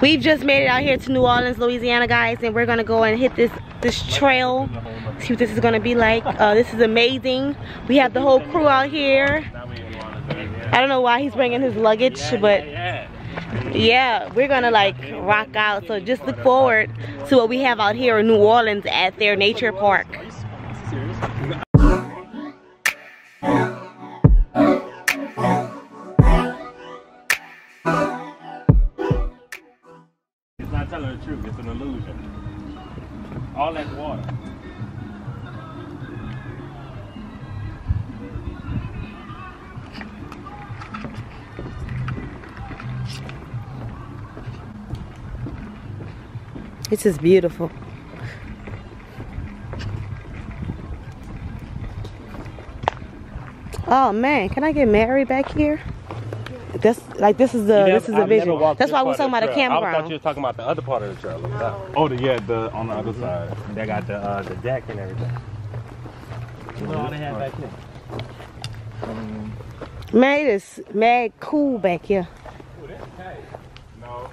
We've just made it out here to New Orleans, Louisiana, guys, and we're gonna go and hit this this trail. See what this is gonna be like. Uh, this is amazing. We have the whole crew out here. I don't know why he's bringing his luggage, but yeah, we're gonna like rock out. So just look forward to what we have out here in New Orleans at their nature park. Telling the truth. It's an illusion. All that water. This is beautiful. Oh man, can I get married back here? This like this is the You never- this is the I've vision. That's why we're talking about a trail. I thought you were talking about the other part of the trail. Look at that. Oh, the, yeah, the on the other side. They got the uh, the deck and everything. Look all they have back there. Man, it is mad cool back here. No.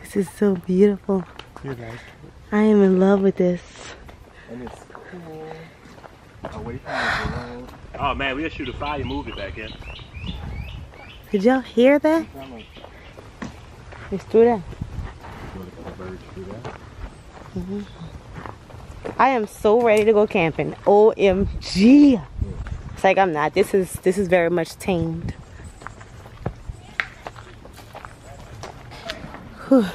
This is so beautiful. You guys. I am in love with this. And it's cool. Away from the road. Oh man, we'll shoot a fire movie back here. Did y'all hear that? It's through there. I am so ready to go camping. OMG. It's like I'm not. This is this is very much tamed. Whew.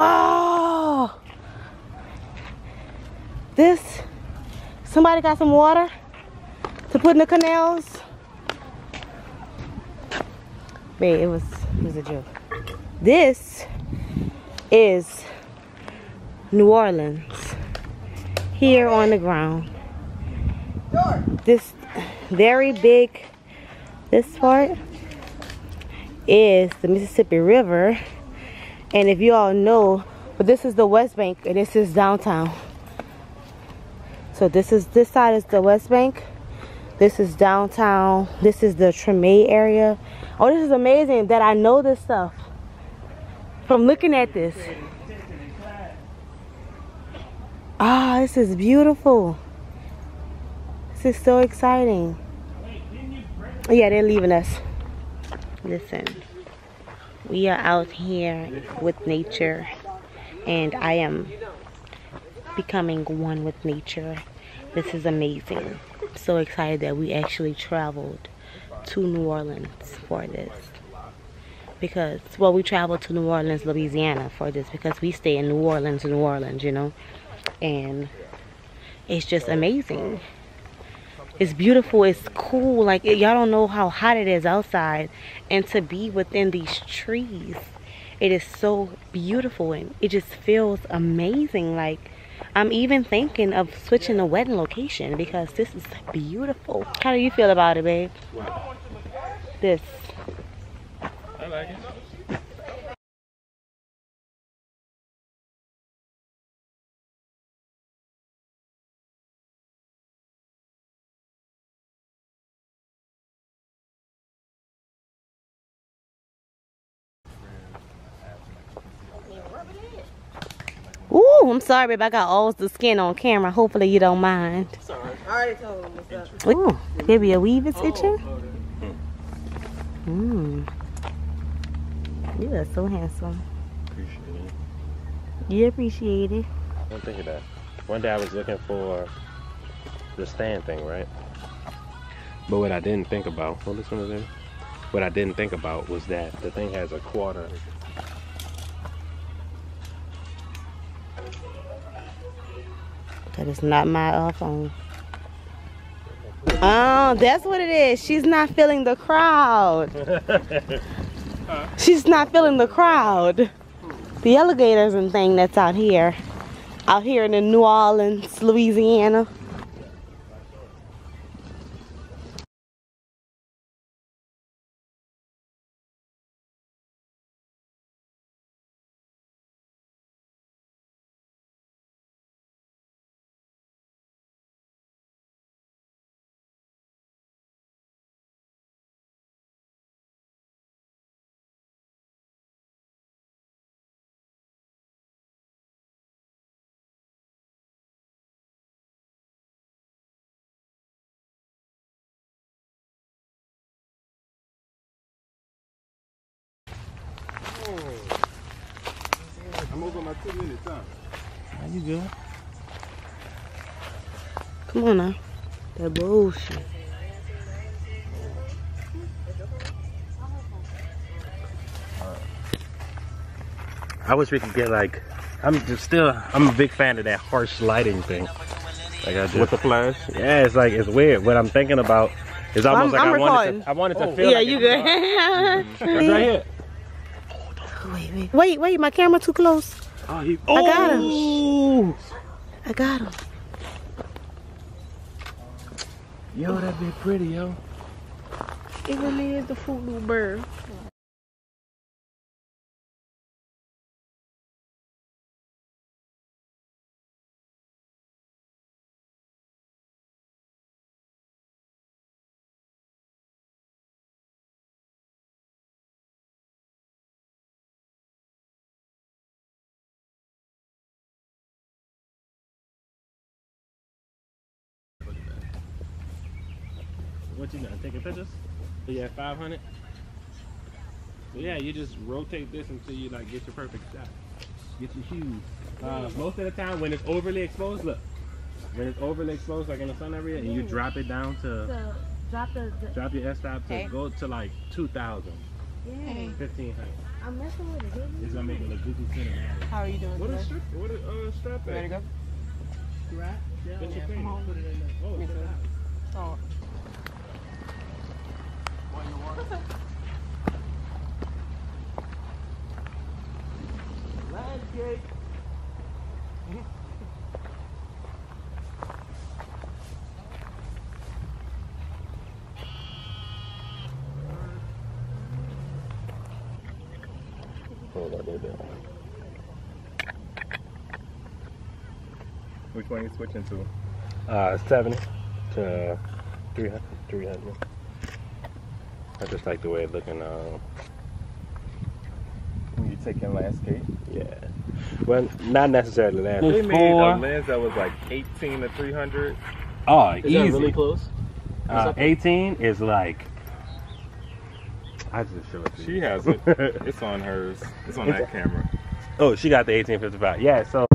Oh. This somebody got some water to put in the canals. Wait, it was it was a joke. This is New Orleans here on the ground. This very big, this part is the Mississippi River. And if you all know, but this is the West Bank and this is downtown. So this is this side is the West Bank. This is downtown. This is the Treme area. Oh, this is amazing that I know this stuff from looking at this. Ah, this is beautiful. This is so exciting. Yeah, they're leaving us. Listen, we are out here with nature, and I am becoming one with nature. This is amazing. I'm so excited that we actually traveled to New Orleans for this because well we traveled to New Orleans, Louisiana for this because we stay in New Orleans, New Orleans, you know. And it's just amazing. It's beautiful, it's cool. Like y'all don't know how hot it is outside and to be within these trees. It is so beautiful and it just feels amazing like I'm even thinking of switching the wedding location because this is beautiful. How do you feel about it, babe? This. I like it. I'm sorry, babe. I got all the skin on camera. Hopefully you don't mind. Sorry. I already told him what's up. Ooh, baby, a weave is oh, itching? Mmm. You are so handsome. Appreciate it. You appreciate it. Don't think of that. One day I was looking for the stand thing, right? But what I didn't think about, well, this one is in. What I didn't think about was that the thing has a quarter. That is not my uh, phone. Oh, that's what it is. She's not feeling the crowd. She's not feeling the crowd. The alligators and thing that's out here. Out here in the New Orleans, Louisiana. Over my two minutes, huh? Are you good? Come on now. That bullshit. I wish we could get like, I'm just still, I'm a big fan of that harsh lighting thing. Like I just, With the flash? yeah, it's like it's weird. What I'm thinking about is almost I'm- like I'm I wanted to, I wanted to Oh. feel. yeah, like you it good. was right here. Wait, wait, wait, wait. My camera too close. Oh, he, I got him. Oh! I got him. Yo, that'd be pretty, yo. It really is the Fruit Loop bird. What you done? Taking pictures? Yeah, 500. So yeah, you just rotate this until you like get your perfect shot. Get your hues. Uh, most of the time, when it's overly exposed, look. When it's overly exposed, like in the sun area, and you drop it down to drop the, drop your f stop to Hey. go to like 2,000, yeah. 1,500. I'm messing with it, baby. It's gonna make it look goofy cinematic. How are you doing What today? is strip? What is uh, strap You ready at? to go? Right? Yeah, Put your Yeah, finger, come on. put it in there. Oh, Me check too. it out. Oh. Landscape. Hold on, hold on. Which one are you switching to? Uh, 70 to 300. 300. I just like the way it's looking. Uh, When you taking landscape? yeah. Well, not necessarily landscape. They made a lens that was like 18 to 300. Oh, is easy. Really close? uh, 18 is like. I just show it to She has it. It's on hers. It's on that camera. oh, she got the 1855. Yeah, so.